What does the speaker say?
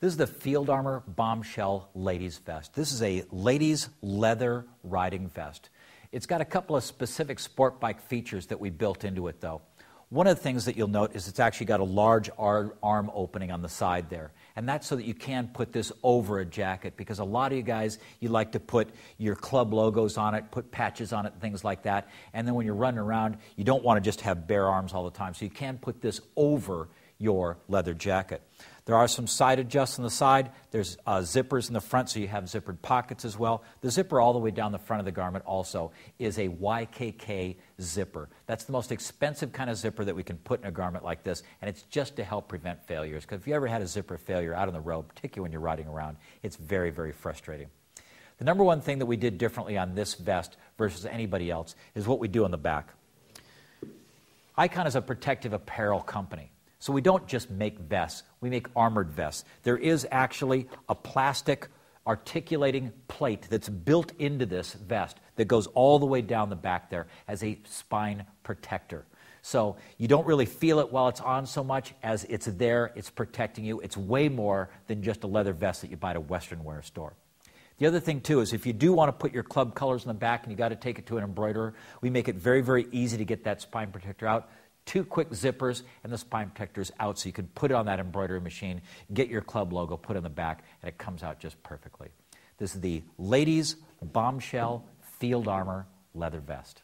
This is the Field Armor Bombshell Ladies Vest. This is a ladies' leather riding vest. It's got a couple of specific sport bike features that we built into it, though. One of the things that you'll note is it's actually got a large arm opening on the side there. And that's so that you can put this over a jacket because a lot of you guys, you like to put your club logos on it, put patches on it, things like that. And then when you're running around, you don't want to just have bare arms all the time. So you can put this over your leather jacket. There are some side adjusts on the side. There's uh, zippers in the front, so you have zippered pockets as well. The zipper all the way down the front of the garment also is a YKK zipper. That's the most expensive kind of zipper that we can put in a garment like this, and it's just to help prevent failures. Because if you ever had a zipper failure out on the road, particularly when you're riding around, it's very, very frustrating. The number one thing that we did differently on this vest versus anybody else is what we do on the back. Icon is a protective apparel company. So we don't just make vests, we make armored vests. There is actually a plastic articulating plate that's built into this vest that goes all the way down the back there as a spine protector. So you don't really feel it while it's on so much as it's there, it's protecting you. It's way more than just a leather vest that you buy at a Western wear store. The other thing, too, is if you do want to put your club colors in the back and you got to take it to an embroiderer, we make it very, very easy to get that spine protector out two quick zippers, and the spine protector's out so you can put it on that embroidery machine, get your club logo put in the back, and it comes out just perfectly. This is the Ladies Bombshell Field Armor Leather Vest.